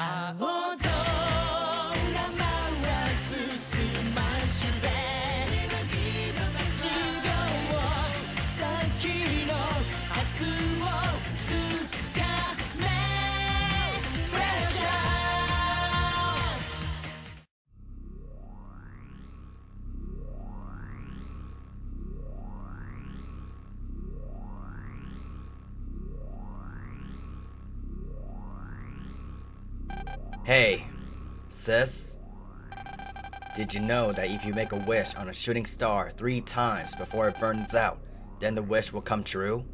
Ah, oh. Hey, sis. Did you know that if you make a wish on a shooting star three times before it burns out, then the wish will come true?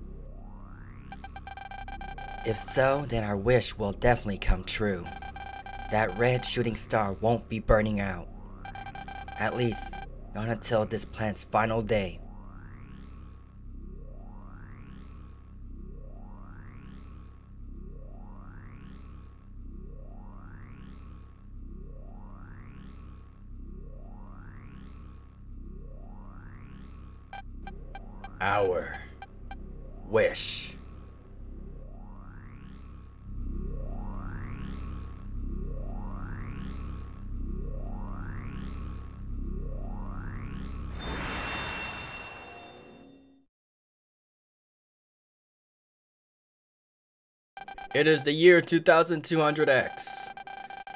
If so, then our wish will definitely come true. That red shooting star won't be burning out. At least, not until this planet's final day. Our wish. It is the year 2200X.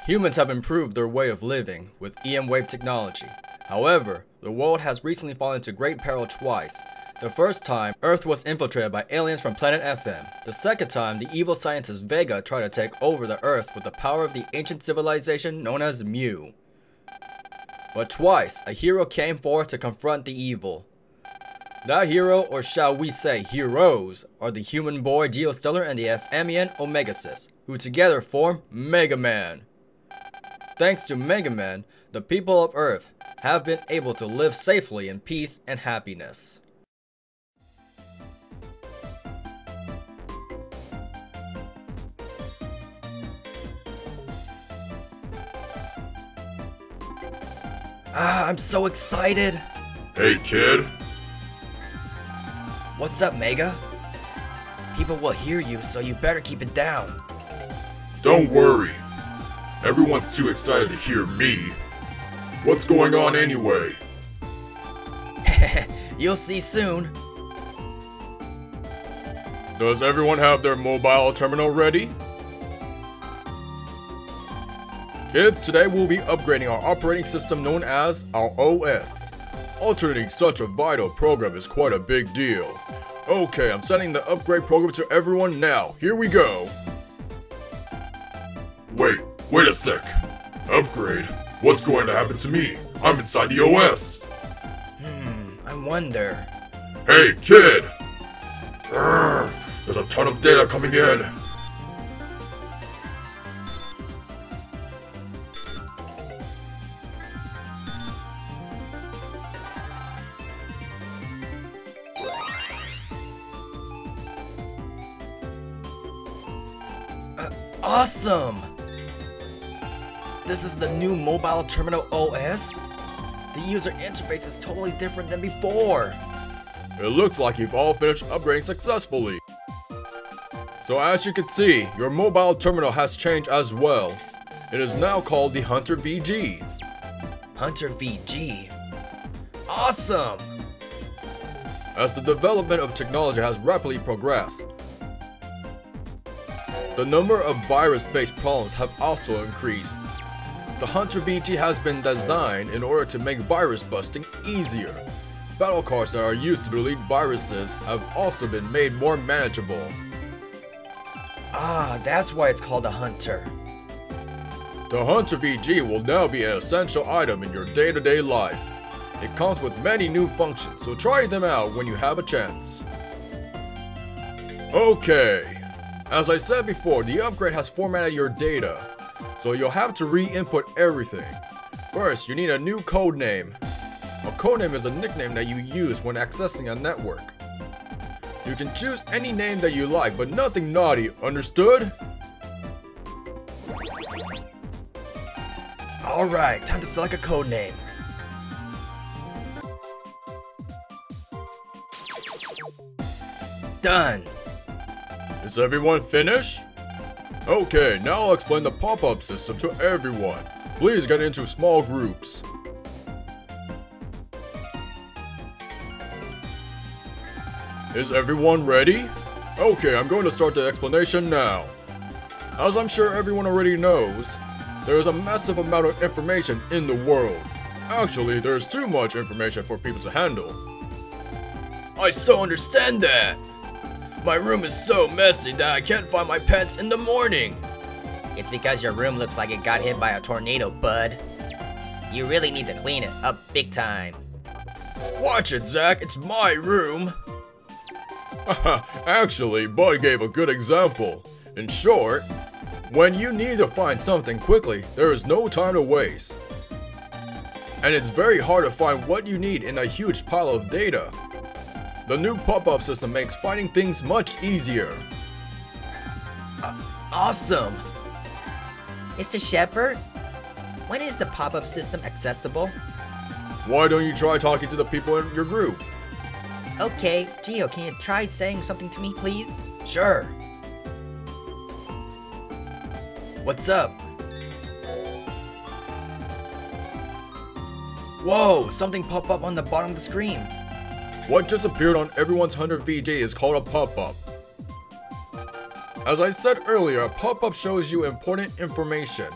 Humans have improved their way of living with EM wave technology. However, the world has recently fallen into great peril twice. The first time, Earth was infiltrated by aliens from planet FM. The second time, the evil scientist Vega tried to take over the Earth with the power of the ancient civilization known as Mu. But twice, a hero came forth to confront the evil. That hero, or shall we say heroes, are the human boy Geo Stelar and the FMian Omega-Xis, who together form Mega Man. Thanks to Mega Man, the people of Earth have been able to live safely in peace and happiness. Ah, I'm so excited! Hey kid, What's up, Mega? People will hear you, so you better keep it down. don't worry. Everyone's too excited to hear me. What's going on anyway? You'll see soon. Does everyone have their mobile terminal ready? Kids, today we'll be upgrading our operating system known as our OS. Alternating such a vital program is quite a big deal. Okay, I'm sending the upgrade program to everyone now. Here we go. Wait, wait a sec. Upgrade? What's going to happen to me? I'm inside the OS. Hmm, I wonder. Hey, kid! Urgh, there's a ton of data coming in. Awesome! This is the new mobile terminal OS? The user interface is totally different than before. It looks like you've all finished upgrading successfully. So as you can see, your mobile terminal has changed as well. It is now called the Hunter VG. Hunter VG. Awesome! As the development of technology has rapidly progressed, the number of virus-based problems have also increased. The Hunter VG has been designed in order to make virus busting easier. Battle cards that are used to delete viruses have also been made more manageable. Ah, that's why it's called a Hunter. The Hunter VG will now be an essential item in your day-to-day life. It comes with many new functions, so try them out when you have a chance. Okay. As I said before, the upgrade has formatted your data, so you'll have to re-input everything. First, you need a new code name. A codename is a nickname that you use when accessing a network. You can choose any name that you like, but nothing naughty, understood? Alright, time to select a code name. Done. Is everyone finished? Okay, now I'll explain the pop-up system to everyone. Please get into small groups. Is everyone ready? Okay, I'm going to start the explanation now. As I'm sure everyone already knows, there is a massive amount of information in the world. Actually, there's too much information for people to handle. I so understand that. My room is so messy that I can't find my pants in the morning. It's because your room looks like it got hit by a tornado, bud. You really need to clean it up big time. Watch it, Zack. It's my room. Actually, Bud gave a good example. In short, when you need to find something quickly, there is no time to waste. And it's very hard to find what you need in a huge pile of data. The new pop-up system makes finding things much easier. Uh, awesome! Mr. Shepard, when is the pop-up system accessible? Why don't you try talking to the people in your group? Okay, Geo, can you try saying something to me, please? Sure. What's up? Whoa, something popped up on the bottom of the screen. What just appeared on everyone's Hunter VG is called a pop-up. As I said earlier, a pop-up shows you important information.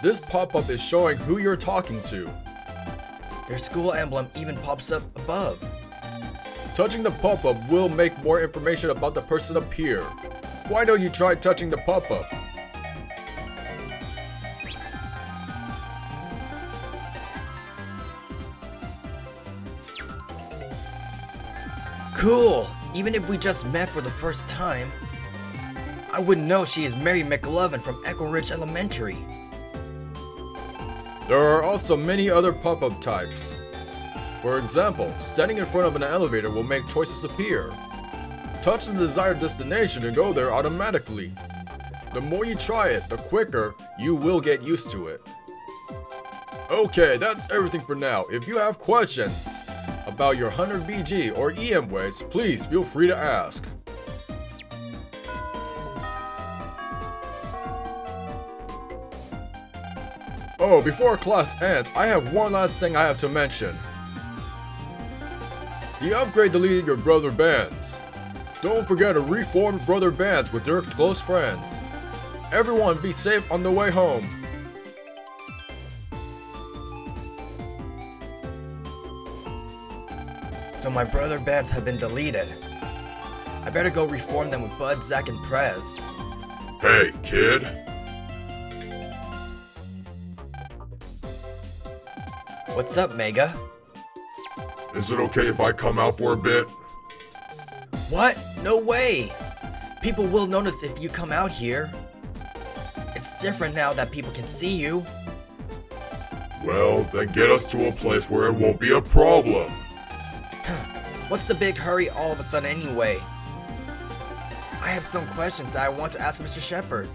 This pop-up is showing who you're talking to. Their school emblem even pops up above. Touching the pop-up will make more information about the person appear. Why don't you try touching the pop-up? Cool. Even if we just met for the first time, I wouldn't know she is Mary McLovin from Echo Ridge Elementary. There are also many other pop-up types. For example, standing in front of an elevator will make choices appear. Touch the desired destination and go there automatically. The more you try it, the quicker you will get used to it. Okay, that's everything for now. If you have questions about your Hunter VG or EM waves, please feel free to ask. Oh, before class ends, I have one last thing I have to mention. The upgrade deleted your brother bands. Don't forget to reform brother bands with your close friends. Everyone be safe on the way home. So my brother bands have been deleted. I better go reform them with Bud, Zack, and Prez. Hey, kid. What's up, Mega? Is it okay if I come out for a bit? What? No way! People will notice if you come out here. It's different now that people can see you. Well, then get us to a place where it won't be a problem. What's the big hurry all of a sudden anyway? I have some questions that I want to ask Mr. Shepard.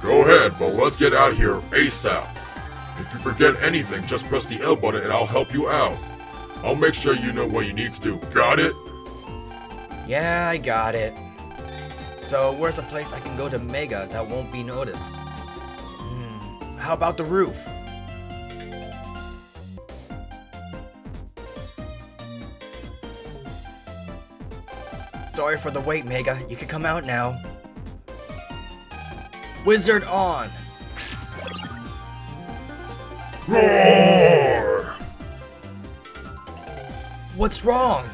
Go ahead, but let's get out of here ASAP. If you forget anything, just press the L button and I'll help you out. I'll make sure you know what you need to do. Got it? Yeah, I got it. So, where's a place I can go to Mega that won't be noticed? Hmm, how about the roof? Sorry for the wait, Mega. You can come out now. Wizard on! Roar! What's wrong?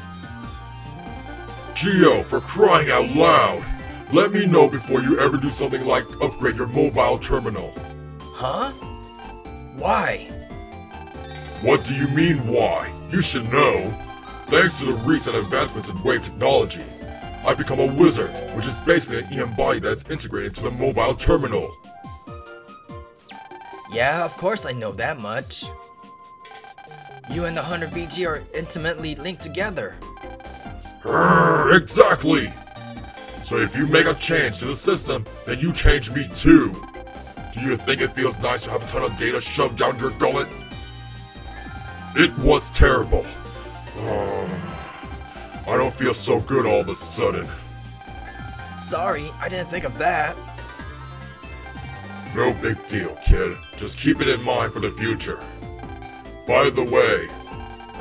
Geo, for crying out loud! Let me know before you ever do something like upgrade your mobile terminal. Huh? Why? What do you mean why? You should know. Thanks to the recent advancements in wave technology, I've become a wizard, which is basically an EM body that's integrated to the mobile terminal. Yeah, of course I know that much. You and the Hunter VG are intimately linked together. Exactly! So if you make a change to the system, then you change me too. Do you think it feels nice to have a ton of data shoved down your gullet? It was terrible. Oh. I don't feel so good all of a sudden. Sorry, I didn't think of that. No big deal, kid. Just keep it in mind for the future. By the way,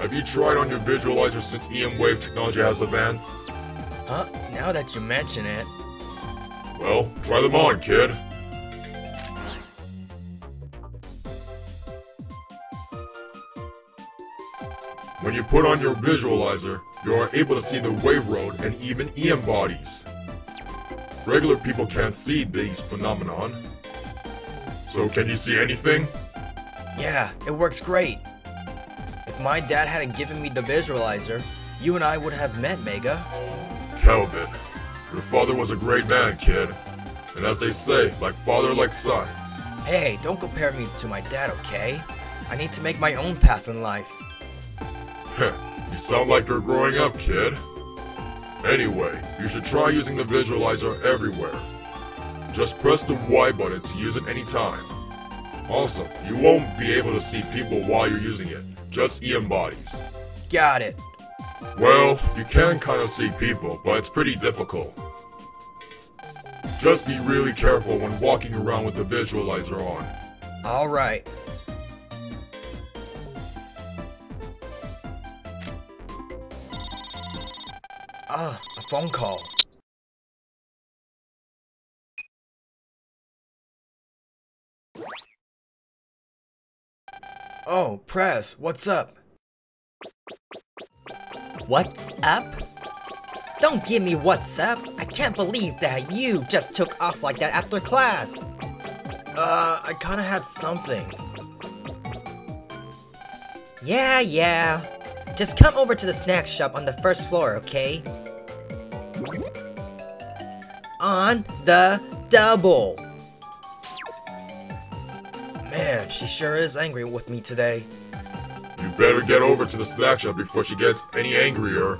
have you tried on your visualizer since EM Wave technology has advanced? Huh? Now that you mention it. Well, try them on, kid. When you put on your visualizer, you are able to see the wave road and even EM bodies. Regular people can't see these phenomenon. So can you see anything? Yeah, it works great. If my dad hadn't given me the visualizer, you and I would have met, Mega. Kelvin, your father was a great man, kid. And as they say, like father, like son. Hey, don't compare me to my dad, okay? I need to make my own path in life. You sound like you're growing up, kid. Anyway, you should try using the visualizer everywhere. Just press the Y button to use it anytime. Also, you won't be able to see people while you're using it, just EM bodies. Got it. Well, you can kind of see people, but it's pretty difficult. Just be really careful when walking around with the visualizer on. Alright. Ah, a phone call. Oh, Prez, what's up? What's up? Don't give me what's up. I can't believe that you just took off like that after class. Uh, I kinda had something. Yeah, yeah. Just come over to the snack shop on the first floor, okay? On the double. Man, she sure is angry with me today. You better get over to the snack shop before she gets any angrier.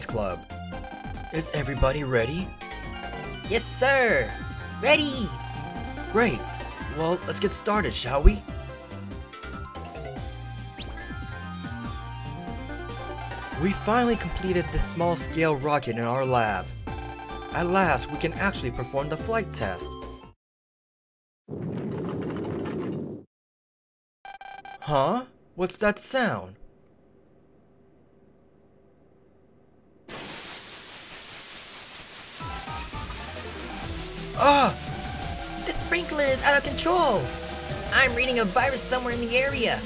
Club. Is everybody ready? Yes, sir. Ready. Great. Well, let's get started, shall we? We finally completed this small-scale rocket in our lab. At last, we can actually perform the flight test. Huh? What's that sound? Ah! The sprinkler is out of control. I'm reading a virus somewhere in the area.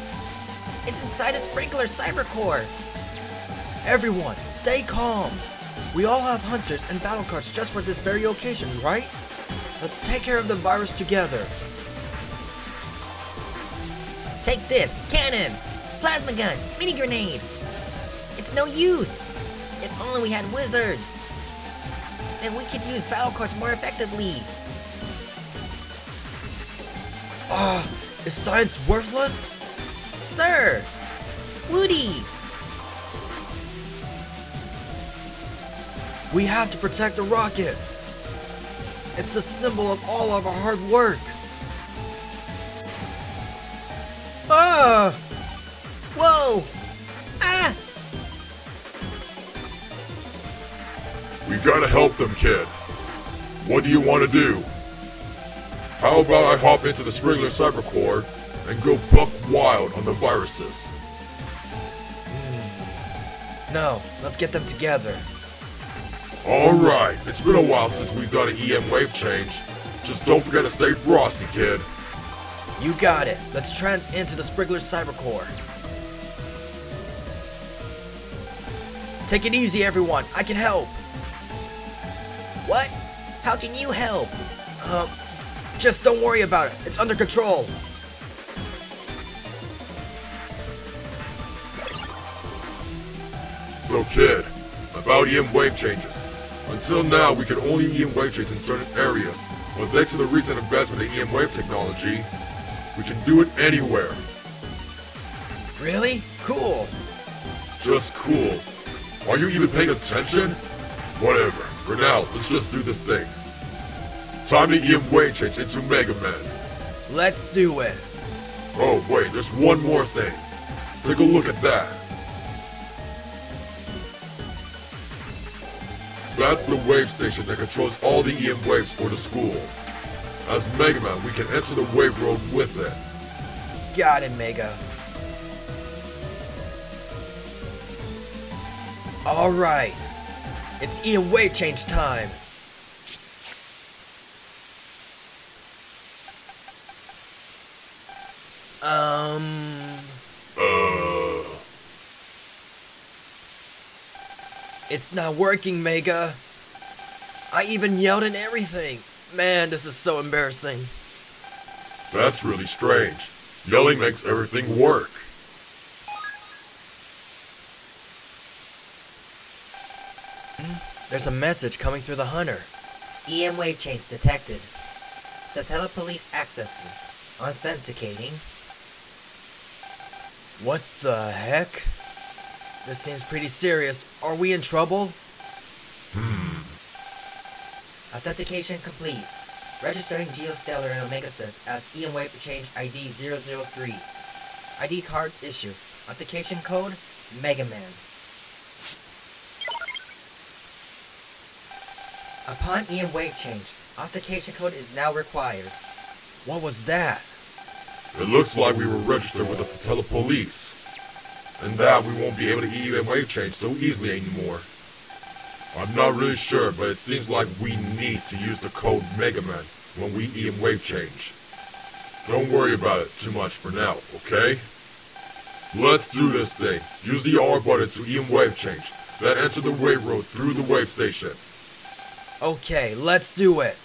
It's inside a sprinkler cyber core. Everyone, stay calm. We all have hunters and battle cards just for this very occasion, right? Let's take care of the virus together. Take this cannon, plasma gun, mini grenade. It's no use. If only we had wizards. Then we could use battle cards more effectively. Ah, is science worthless? Sir! Woody! We have to protect the rocket. It's the symbol of all of our hard work. Ah! Gotta help them, kid. What do you want to do? How about I hop into the Sprinkler Cyber Core and go buck wild on the viruses? Hmm. No, let's get them together. Alright, it's been a while since we've done an EM wave change. Just don't forget to stay frosty, kid. You got it. Let's trans into the Sprinkler Cyber Core. Take it easy, everyone. I can help. What? How can you help? Um, just don't worry about it. It's under control. So, kid, about EM wave changes. Until now, we could only EM wave change in certain areas, but thanks to the recent investment in EM wave technology, we can do it anywhere. Really? Cool. Just cool. Are you even paying attention? Whatever. For now, let's just do this thing. Time to EM wave change into Mega Man. Let's do it. Oh, wait, there's one more thing. Take a look at that. That's the wave station that controls all the EM waves for the school. As Mega Man, we can enter the wave road with it. Got it, Mega. Alright. It's EM wave change time. Um. Uh, It's not working, Mega. I even yelled and everything. Man, this is so embarrassing. that's really strange. Yelling makes everything work. There's a message coming through the hunter. EM wave change detected. Satella police accessing. Authenticating. What the heck? This seems pretty serious. Are we in trouble? Hmm. Authentication complete. Registering Geo Stelar and Omega-Xis as EM Wave Change ID 003. ID card issue. Authentication code Mega Man. Upon EM Wave change, authentication code is now required. What was that? It looks like we were registered with the Satella Police. And that we won't be able to EM wave change so easily anymore. I'm not really sure, but it seems like we need to use the code Mega Man when we EM wave change. Don't worry about it too much for now, okay? Let's do this thing. Use the R button to EM wave change. Then enter the wave road through the wave station. Okay, let's do it.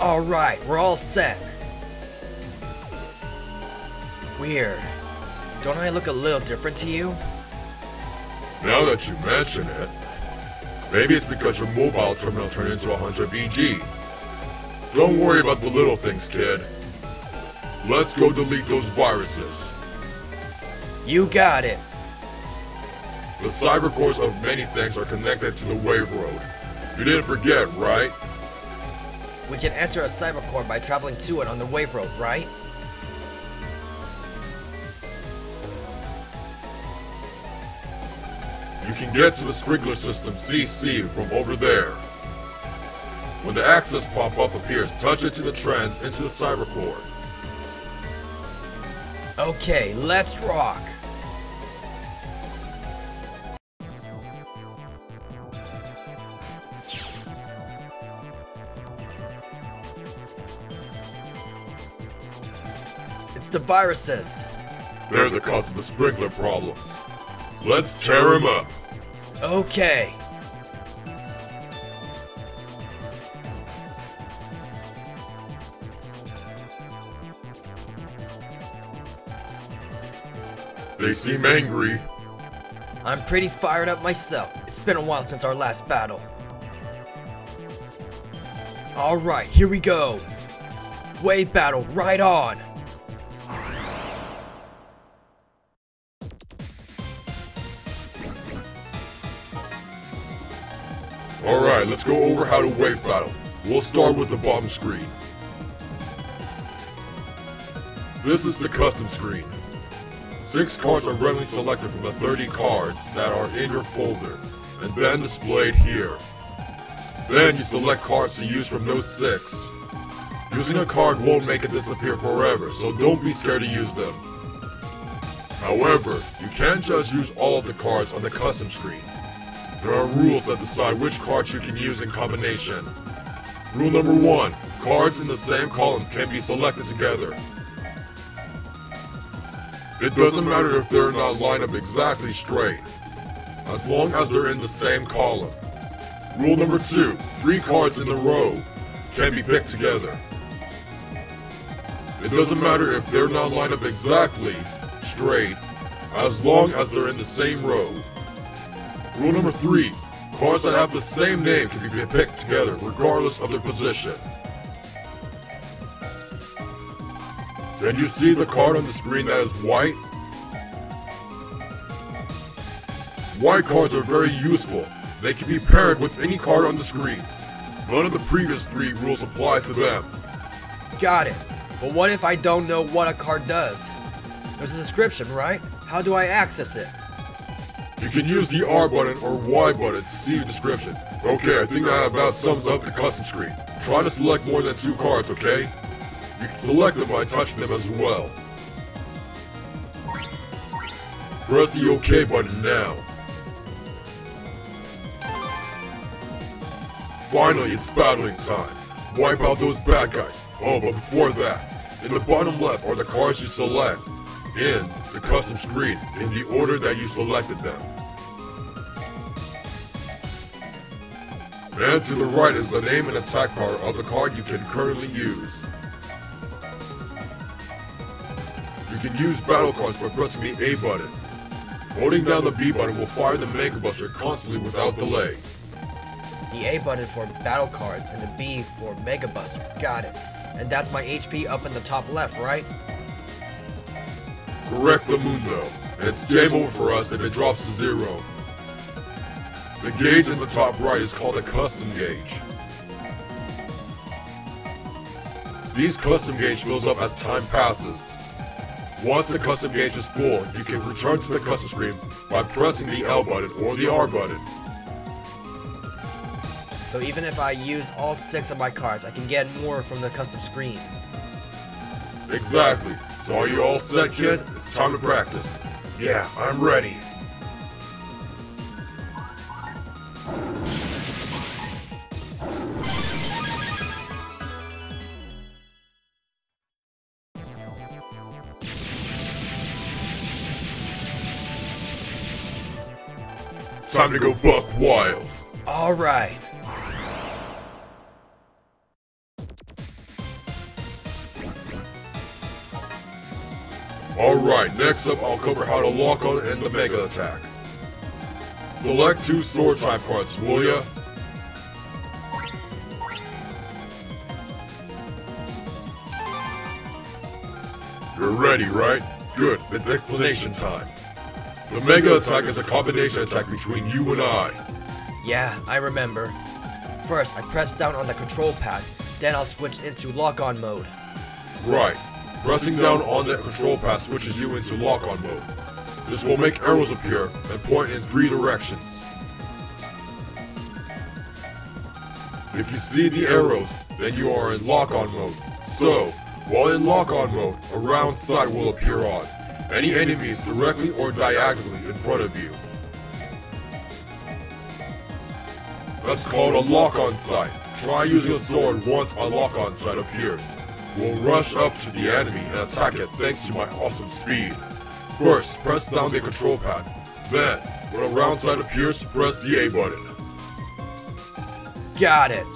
Alright, we're all set. Weird. Don't I look a little different to you? Now that you mention it, maybe it's because your mobile terminal turned into a Hunter VG. Don't worry about the little things, kid. Let's go delete those viruses. You got it. The cyber cores of many things are connected to the wave road. You didn't forget, right? We can enter a cyber core by traveling to it on the wave road, right? You can get to the sprinkler system CC from over there. When the access pop-up appears, touch it to the trans into the cyber core. Okay, let's rock. It's the viruses. They're the cause of the sprinkler problems. Let's tear him up. Okay. They seem angry. I'm pretty fired up myself. It's been a while since our last battle. Alright, here we go. Wave battle, right on. Alright, let's go over how to wave battle. We'll start with the bottom screen. This is the custom screen. Six cards are randomly selected from the 30 cards that are in your folder, and then displayed here. Then you select cards to use from those six. Using a card won't make it disappear forever, so don't be scared to use them. However, you can't just use all of the cards on the custom screen. There are rules that decide which cards you can use in combination. Rule number one, cards in the same column can be selected together. It doesn't matter if they're not lined up exactly straight, as long as they're in the same column. Rule number two, three cards in a row can be picked together. It doesn't matter if they're not lined up exactly straight, as long as they're in the same row. Rule number three, cards that have the same name can be picked together regardless of their position. Then you see the card on the screen that is white? White cards are very useful. They can be paired with any card on the screen. None of the previous three rules apply to them. Got it. But what if I don't know what a card does? There's a description, right? How do I access it? You can use the R button or Y button to see the description. Okay, I think that about sums up the custom screen. Try to select more than two cards, okay? Select them by touching them as well. Press the OK button now. Finally, it's battling time. Wipe out those bad guys. Oh, but before that, in the bottom left are the cards you select in the custom screen in the order that you selected them. And to the right is the name and attack power of the card you can currently use. You can use battle cards by pressing the A button. Holding down the B button will fire the Mega Buster constantly without delay. The A button for battle cards and the B for Mega Buster. Got it. And that's my HP up in the top left, right? Correct the Mundo, and it's game over for us if it drops to zero. The gauge in the top right is called a custom gauge. These custom gauge fills up as time passes. Once the custom gauge is full, you can return to the custom screen by pressing the L button or the R button. So even if I use all six of my cards, I can get more from the custom screen. Exactly. So are you all set, kid? It's time to practice. Yeah, I'm ready. Time to go buck wild. All right. Alright, next up I'll cover how to lock on and the Mega Attack. Select two sword type cards, will ya? You're ready, right? Good, it's explanation time. The Mega Attack is a combination attack between you and I. Yeah, I remember. First, I press down on the control pad, then I'll switch into lock-on mode. Right. Pressing down on that control pad switches you into lock-on mode. This will make arrows appear and point in three directions. If you see the arrows, then you are in lock-on mode. So, while in lock-on mode, a round sight will appear on any enemies directly or diagonally in front of you. That's called a lock-on sight. Try using a sword once a lock-on sight appears. We'll rush up to the enemy and attack it thanks to my awesome speed. First, press down the control pad. Then, when a round sight appears, press the A button. Got it.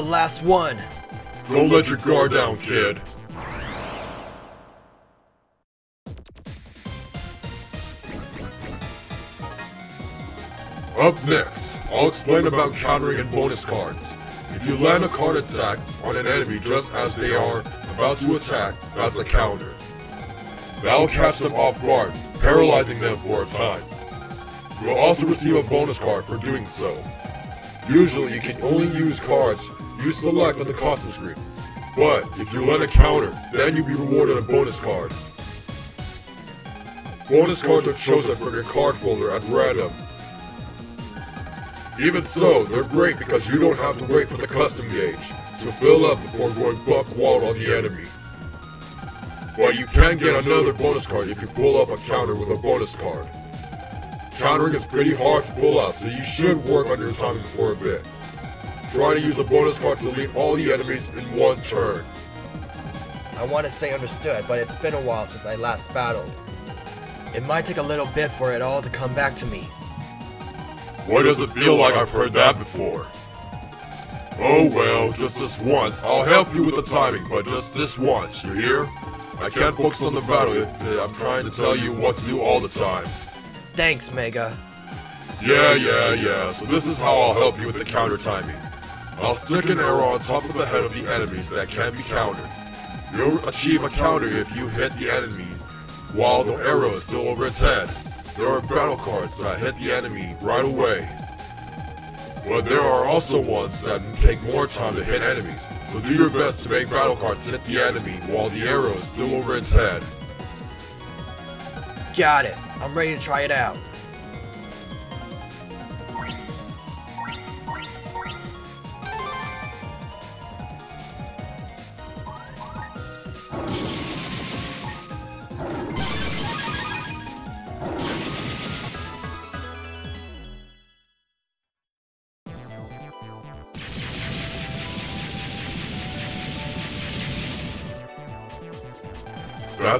The last one. Don't let your guard down, kid. Up next, I'll explain about countering and bonus cards. If you land a card attack on an enemy just as they are about to attack, that's a counter. That'll catch them off guard, paralyzing them for a time. You'll also receive a bonus card for doing so. Usually you can only use cards you select on the custom screen. But if you land a counter, then you'll be rewarded a bonus card. Bonus cards are chosen from your card folder at random. Even so, they're great because you don't have to wait for the custom gauge to fill up before going buck wild on the enemy. But you can get another bonus card if you pull off a counter with a bonus card. Countering is pretty hard to pull out, so you should work on your timing for a bit. Try to use a bonus card to lead all the enemies in one turn. I want to say understood, but it's been a while since I last battled. It might take a little bit for it all to come back to me. Why does it feel like I've heard that before? Oh well, just this once. I'll help you with the timing, but just this once, you hear? I can't focus on the battle if uh, I'm trying to tell you what to do all the time. Thanks, Mega. Yeah, yeah, yeah. So this is how I'll help you with the counter timing. I'll stick an arrow on top of the head of the enemies that can be countered. You'll achieve a counter if you hit the enemy while the arrow is still over its head. There are battle cards that hit the enemy right away. But there are also ones that take more time to hit enemies. So do your best to make battle cards hit the enemy while the arrow is still over its head. Got it. I'm ready to try it out.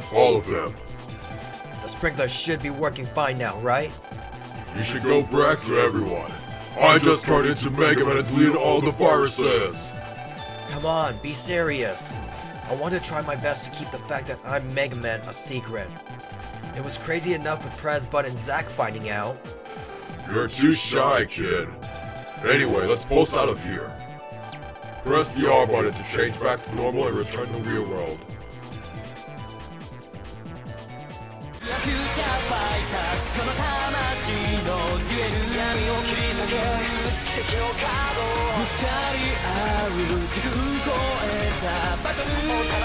That's all of them. The sprinkler should be working fine now, right? You should go brag to everyone. I just turned into Mega Man and deleted all the viruses. Come on, be serious. I want to try my best to keep the fact that I'm Mega Man a secret. It was crazy enough with Prez Bud and Zack finding out. You're too shy, kid. Anyway, let's pulse out of here. Press the R button to change back to normal and return to the real world. うごえたバトル